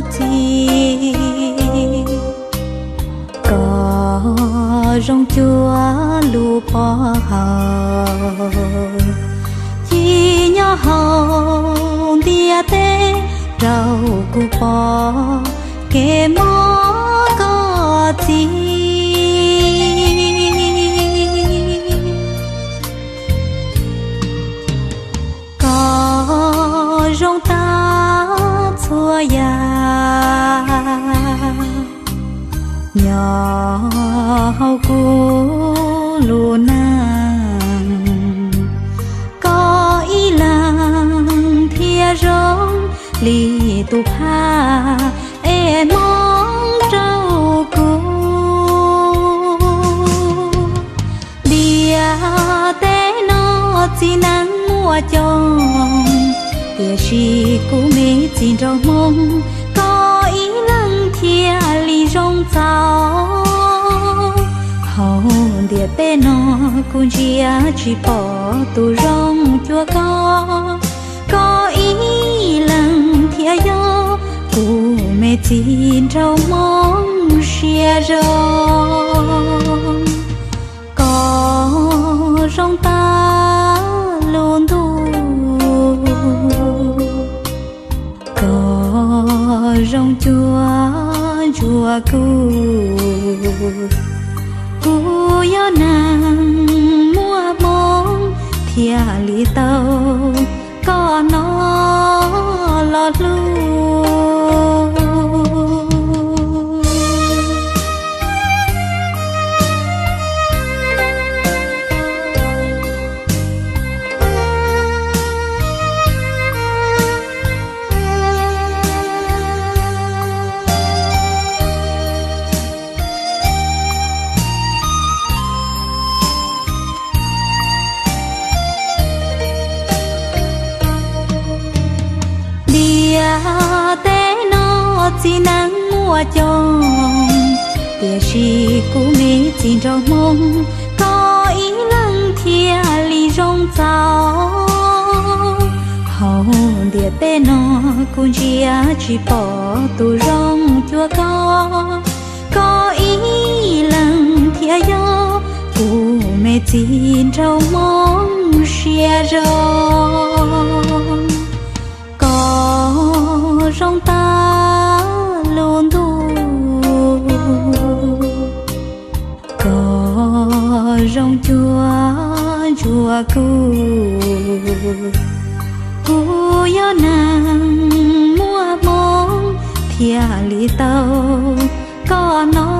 chi có rong chúa lu bỏ hờ chỉ nhỏ hồng tia tê rau cu bỏ kê mó có chi có rong ta chua già, nhỏ cô cu nàng, có ý lăng thia rong, lì tu pa e mong trâu cô bia té nó chỉ nắng mùa chồng tia shi cũng xin chỉ mong, có ý lăng thia li rong sao hầu địa tê nó cũng chia chỉ bỏ tu rong chua có. Có ý lăng thia yo, cu mê xin trong mong xia rong. Chua Ku yo nàng mua mong thia à li tàu có nó lọt luôn chỉ nắng mùa tròn. Tia shi cũ mê chỉ trong mong có ý lăng thia li rong sao hầu địa bê nó cũng chia chỉ bỏ tu rong chua có. Có ý lăng thia yo cô mê chỉ trong mong xia rong. Có rong chua chua cu. Cu yo nàng mua món thia lì tàu có nó